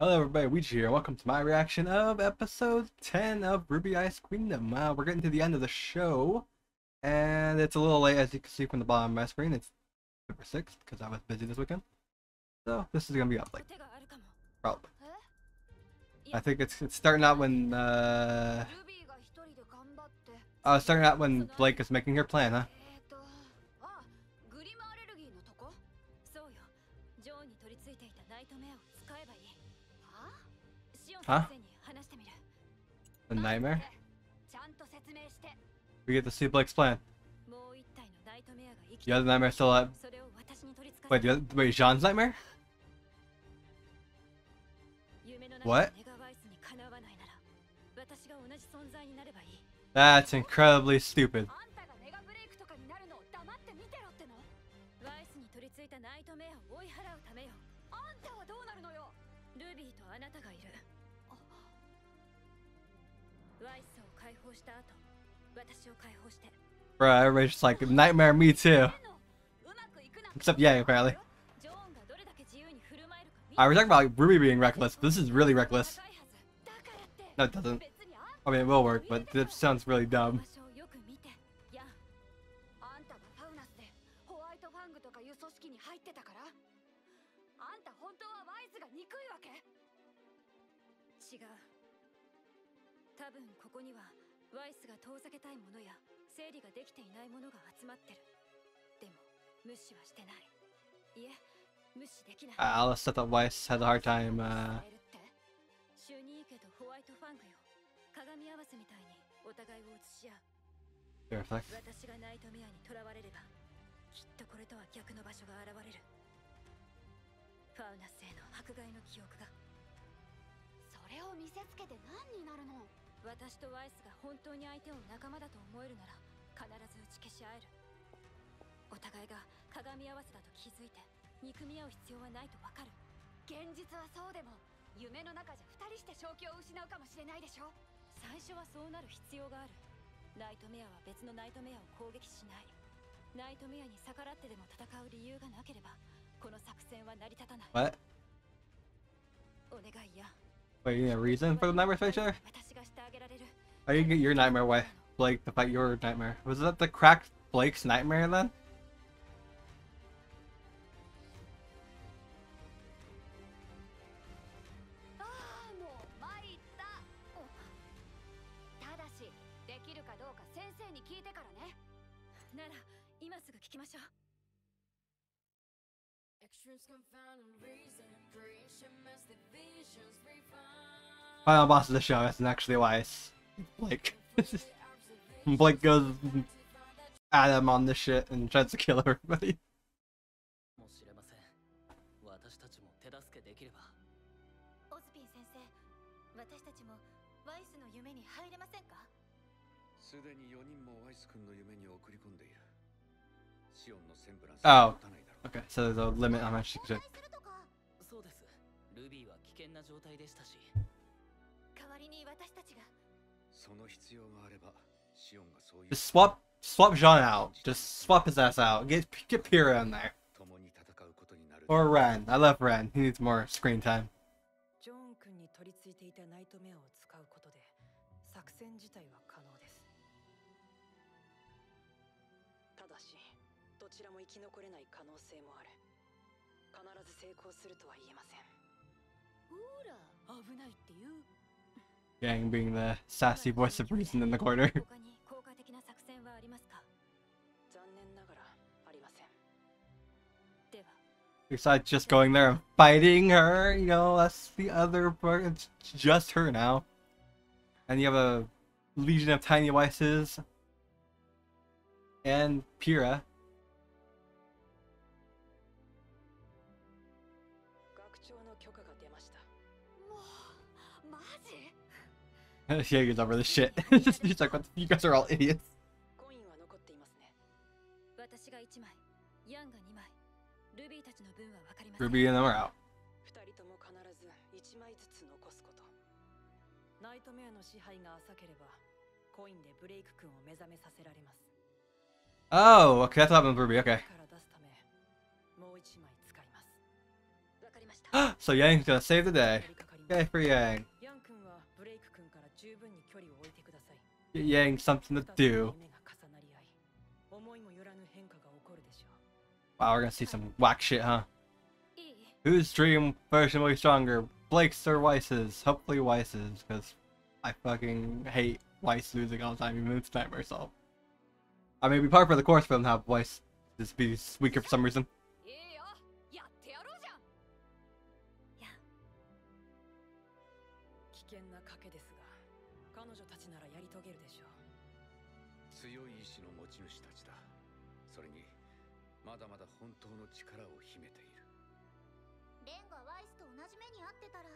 Hello everybody, Weegee here. Welcome to my reaction of episode 10 of RWBY Ice Queendom. Uh, we're getting to the end of the show, and it's a little late as you can see from the bottom of my screen. It's November 6th, because I was busy this weekend. So, this is going to be up late. Probably. I think it's, it's starting out when, uh... Oh, starting out when Blake is making her plan, huh? Huh? A nightmare? We get the suplex plan. The other nightmare still alive. Wait, the other, wait, Jaune's nightmare? What? That's incredibly stupid. Bro, everybody's just like, nightmare me too. Except yeah, apparently. I was talking about like, Ruby being reckless, this is really reckless. No, it doesn't. I mean, it will work, but this sounds really dumb. ワイスが遠ざけたいものや整理ができていないものが集まってる。でも無視はしてない。いえ無視できない。Uh, Alice said that Weiss had a hard time, uh, シュニーケとホワイトファングよ。鏡合わせみたいにお互いを映し合う。Their effect. 私がナイトメアに囚われればきっとこれとは逆の場所が現れる。ファウナスへの迫害の記憶が。それを見せつけて何になるの？私とワイスが本当に相手を仲間だと思えるなら必ず打ち消し合える。お互いが鏡合わせだと気づいて憎み合う必要はないとわかる。現実はそうでも夢の中じゃ二人して正気を失うかもしれないでしょ。最初はそうなる必要がある。ナイトメアは別のナイトメアを攻撃しない。ナイトメアに逆らってでも戦う理由がなければこの作戦は成り立たない?お願いや Wait, you need a reason for the nightmare fight, Are you get your nightmare way, Blake, to fight your nightmare. Was that the cracked Blake's nightmare then? Final boss of the show is actually Elias. Blake. Blake goes at him on this shit and tries to kill everybody. Oh. Okay, so there's a limit I'm actually. Just swap, swap Jaune out. Just swap his ass out. Get, get Pyrrha in there. Or Ren. I love Ren. He needs more screen time. ちらも生き残れない可能性もある必ず成功するとは言えませんほら危ないっていう Gang being the sassy voice of reason in the corner. Besides just going there and fighting her, you know, that's the other part. It's just her now. And you have a legion of tiny vices. And Pyrrha. Jaeger's over this shit. He's like, what the- you guys are all idiots. コインは残っていますね私が1枚ヤンが2枚ルビーたちの分は分かりません Ruby and them are out. 二人とも必ず1枚ずつ残すことナイトメアの支配が浅ければコインでブレイク君を目覚めさせられます Oh, okay, that's what happened with Ruby, okay. から出すためもう1枚使いますわかりました so Yang's gonna save the day. 取り掛か Okay, for Yang. yang something to do. Wow, we're gonna see some whack shit, huh? Whose dream version will be stronger? Blake's or Weiss's? Hopefully Weiss's, because I fucking hate Weiss losing all the time, even moves to not myself. I mean, be part for the course for them to have Weiss just be weaker for some reason. 力を秘めているレンがワイスと同じ目に遭ってたら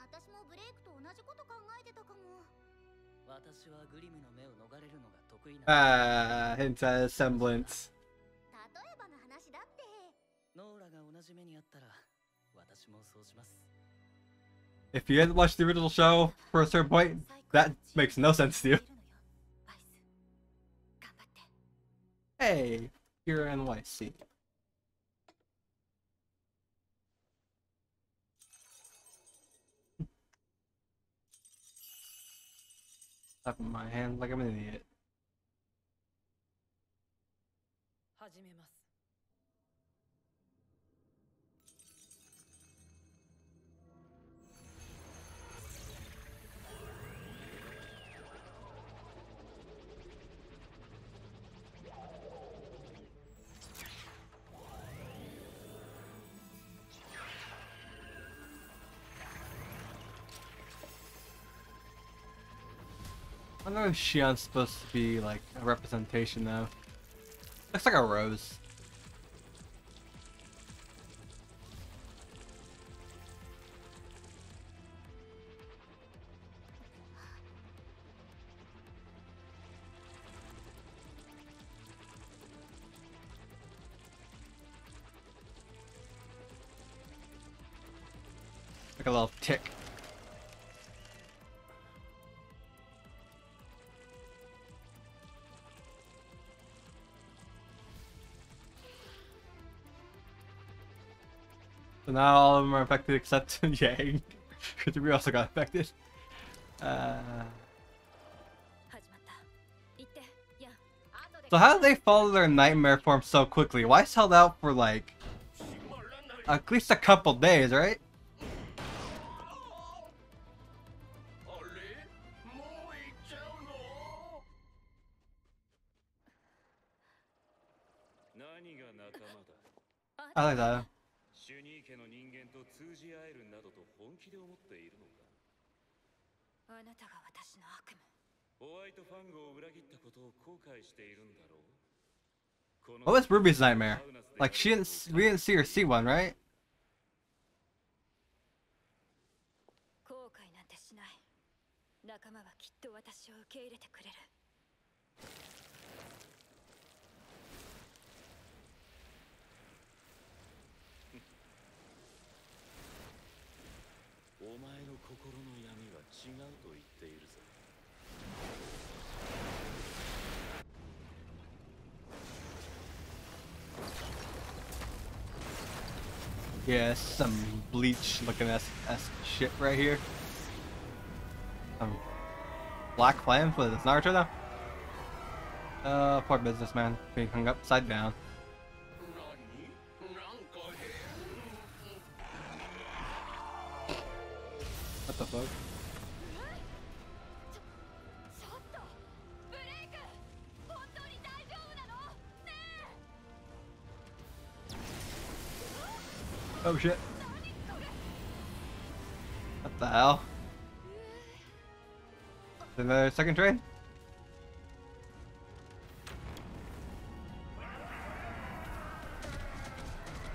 私もブレイクと同じこと考えてたかも私はグリムの目を逃れるのが得意な Ah, hint at a semblance. 例えばの話だってノーラが同じ目にあったら私もそうします If you hadn't watched the original show for a certain point, that makes no sense to you. ワイス頑張って Hey, you're NYC. Slapping my hand like I'm an idiot. I don't know if Shion's supposed to be like a representation though. Looks like a rose. Like a little tick. So now all of them are affected except Yang. we also got affected. Uh... So how did they follow their nightmare form so quickly? Why held out for like at least a couple days, right? I like that. シュニー家の人間と通じ合えるなどと本気で思っているのか。あなたが私の悪夢。ホワイトファングを裏切ったことを後悔しているんだろう。この What was Ruby's nightmare? Like she didn't, we didn't see her see one, right? 後悔なんてしない。仲間はきっと私を受け入れてくれる Yeah, some bleach looking s s shit right here. Some black flames. for this, Naruto now? Uh, poor businessman being hung upside down. The hell? There second train?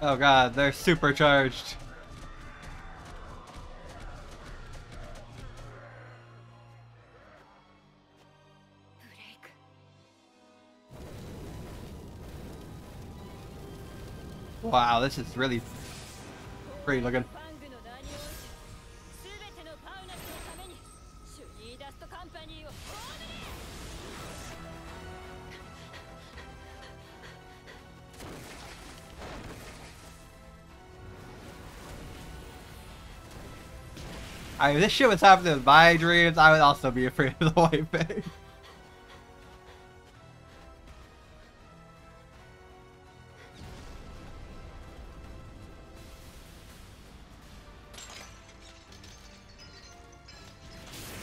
Oh god, they're supercharged. Wow, this is really pretty looking. I mean, this shit was happening in my dreams. I would also be afraid of the white fang.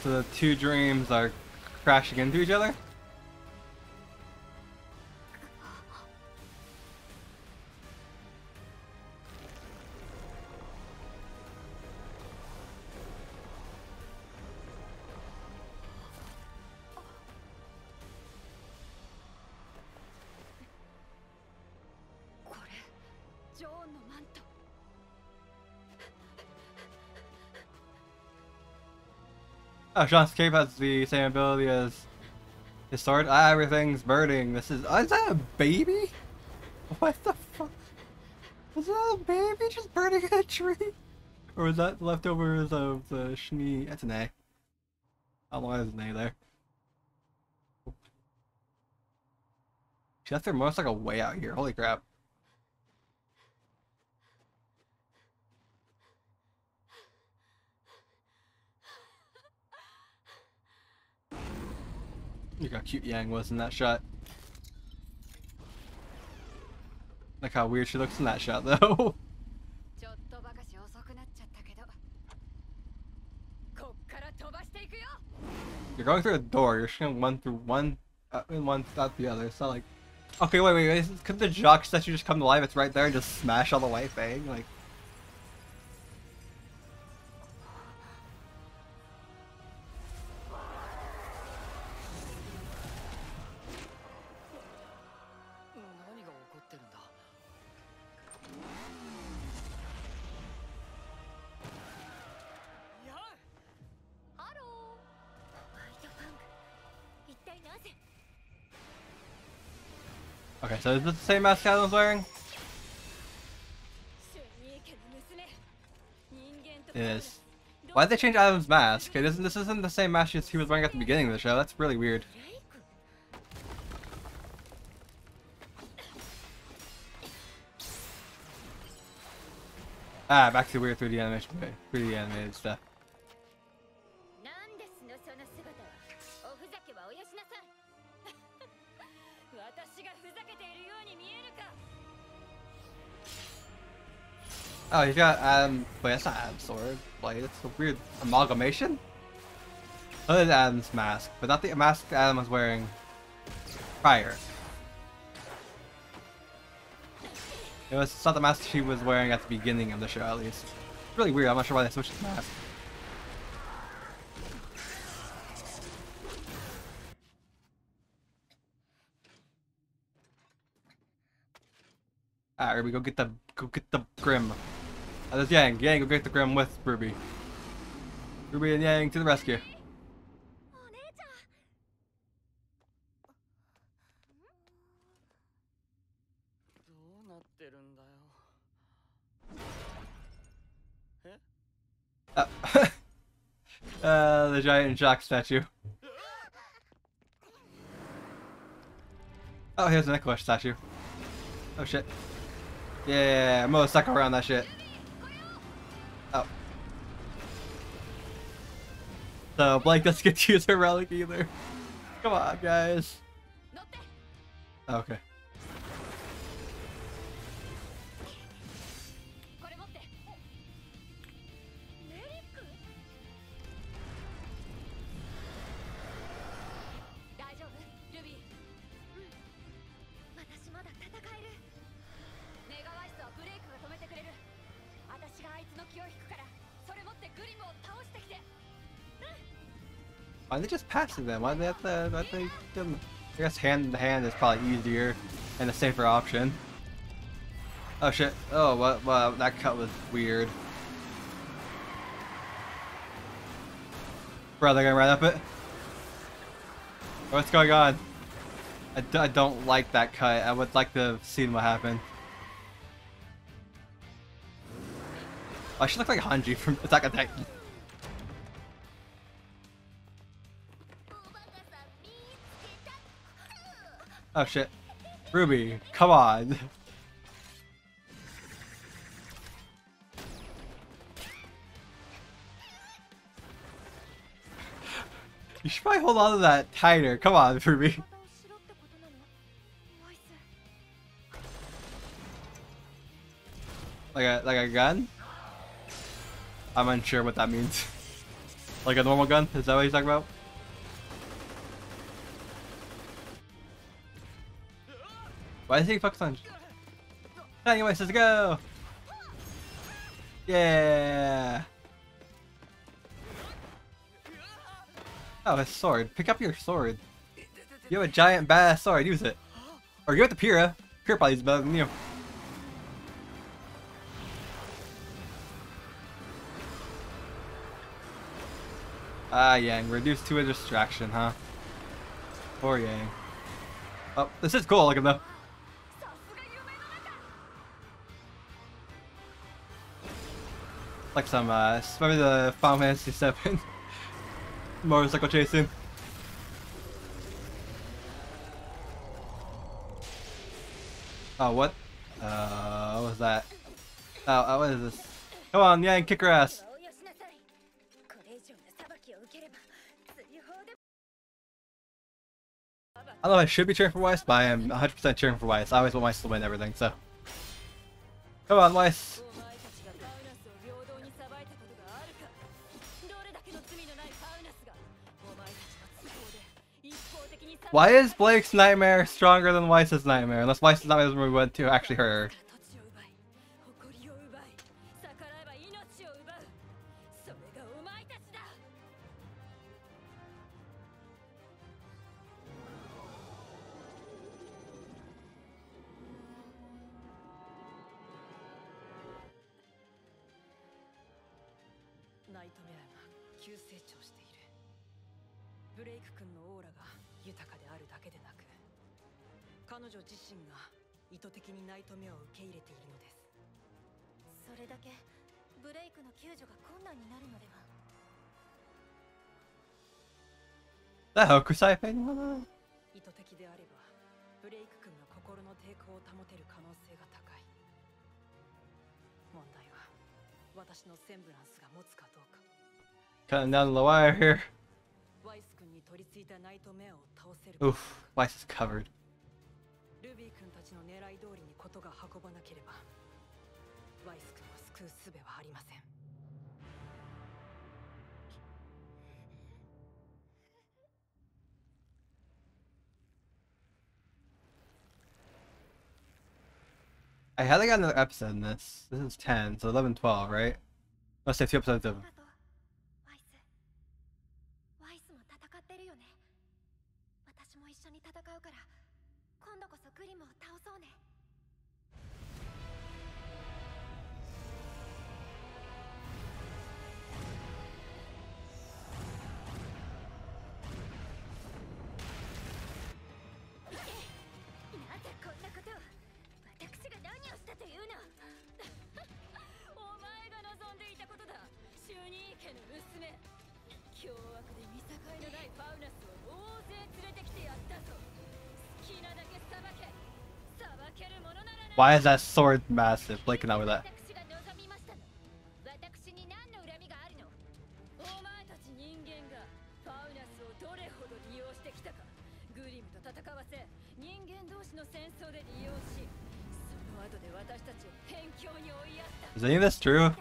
So the two dreams are crashing into each other?「ジョーンのマント Oh, Sean's cape has the same ability as his sword. Ah, everything's burning. This is. Oh, is that a baby? What the fuck? Was that a baby just burning a tree? Or was that leftovers of the Schnee? That's an A. I don't know why there's an A there. She left her motorcycle way out here. Holy crap. Look how cute Yang was in that shot. Like how weird she looks in that shot, though. You're going through a door. You're just gonna run through one, uh, one out the other. It's not like, okay, wait, wait, wait. Could the Jacques statue just come to life? It's right there and just smash all the white thing. Like, Okay, so is this the same mask Kylo's wearing? It is. Why did they change Adam's mask? It isn't, this isn't the same mask he was wearing at the beginning of the show. That's really weird. Ah, back to the weird 3D animation, 3D animated stuff. 私がふざけているように見えるか Oh, he's got Adam. Wait, that's not Adam's sword. Like, it's a weird amalgamation? Other than Adam's mask, but not the mask Adam was wearing prior. It was it's not the mask she was wearing at the beginning of the show, at least. It's really weird. I'm not sure why they switched the mask. We Go get the go get the Grimm. Uh, oh, there's Yang. Yang, go get the Grimm with Ruby. Ruby and Yang to the rescue. Uh, uh the giant Jacques statue. Oh, here's an Equash statue. Oh shit. Yeah, I'm gonna suck around that shit. Oh. So, Blake doesn't get to use her relic either. Come on, guys. Okay. They just passive them? Why they have to? Why they? Them? I guess hand to hand is probably easier and a safer option. Oh shit! Oh, what? Well, that cut was weird. Bro, they're gonna run up it. What's going on? I, d I don't like that cut. I would like to have seen what happened. Oh, should look like Hanji from Attack on Titan. Oh shit. Ruby, come on. you should probably hold on to that tighter. Come on, Ruby. Like a like a gun? I'm unsure what that means. like a normal gun? Is that what he's talking about? Why is he Fuck on? Anyway, let's go. Yeah. Oh, his sword. Pick up your sword. You have a giant badass sword. Use it. Or give it to Pyrrha. Pyrrha probably is better than you. Ah, Yang. Reduced to a distraction, huh? Poor Yang. Oh, this is cool. Look at like some, uh, maybe the Final Fantasy 7 motorcycle chasing. Oh, what? Uh, what was that? Oh, oh, what is this? Come on, Yang, kick her ass! I don't know I should be cheering for Weiss, but I am 100% cheering for Weiss. I always want Weiss to win everything, so. Come on, Weiss! Why is Blake's nightmare stronger than Weiss's nightmare? Unless Weiss's nightmare is where we went to actually hurt her. 意図的にナイトメアを受け入れているのですそれだけブレイクの救助が困難になるのでは The Hokusai thing? 意図的であればブレイク君が心の抵抗を保てる可能性が高い問題は私のセンブランスが持つかどうか Cutting down the wire here. ワイス君に取り付いたナイトメアを倒せるか Oof, Weiss is covered. ことが運ばなければワイス君を救う術はありません I had get another episode in this. This is 10, so 11, 12, right? Let's say two episodes of 凶悪で見境のないファウナスを大勢連れてきてやったぞ好きなだけ裁け裁けるものならな Why is that sword massive? Blake cannot with that. 私が望みましたの私に何の恨みがあるのお前たち人間がファウナスをどれほど利用してきたかグリムと戦わせ人間同士の戦争で利用しその後で私たちを辺境に追いやった Is any of this true?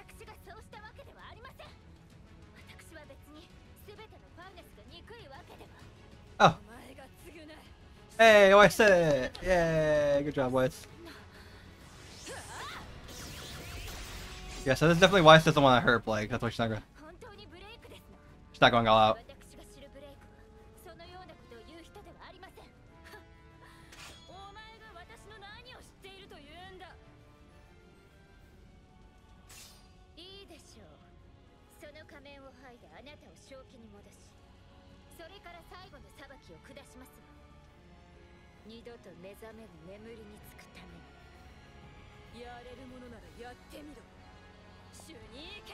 Hey, oh, I said it! Yay! Good job, Weiss. Yeah, so this is definitely Weiss doesn't want to hurt Blake. That's why she's not going. She's not going all out.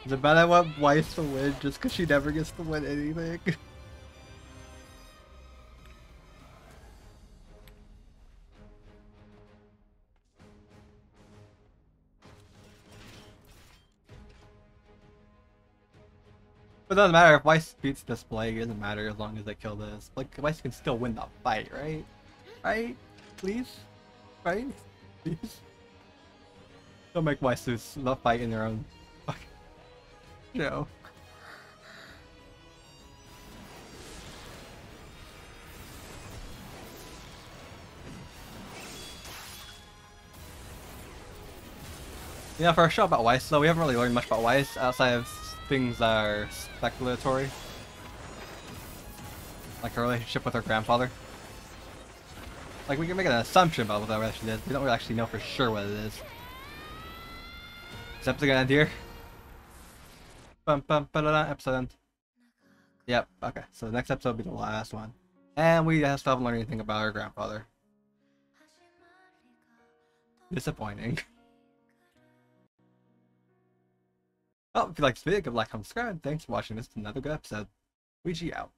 Is 家 it bad I want Weiss to win just because she never gets to win anything? It doesn't matter if Weiss beats this it doesn't matter as long as they kill this. Like Weiss can still win the fight, right? Right? Please? Right? Please? Don't make Weiss lose the fight in their own Yeah, for a show about Weiss, though, we haven't really learned much about Weiss outside of things that are speculatory. Like her relationship with her grandfather. Like, we can make an assumption about what that relationship is. We don't really actually know for sure what it is. Is episode gonna here? Bum, bum, ba, da, da, episode end. Yep, okay. So the next episode will be the last one. And we still haven't learned anything about our grandfather. Disappointing. Well, oh, if you like this video, give a like, comment, subscribe. Thanks for watching this. Another good episode. Weegee out.